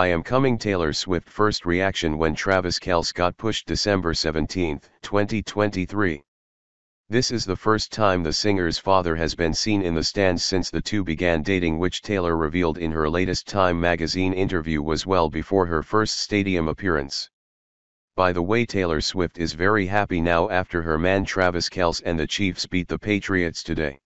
I am coming Taylor Swift first reaction when Travis Kelce got pushed December 17, 2023. This is the first time the singer's father has been seen in the stands since the two began dating which Taylor revealed in her latest Time magazine interview was well before her first stadium appearance. By the way Taylor Swift is very happy now after her man Travis Kelce and the Chiefs beat the Patriots today.